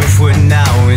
much of now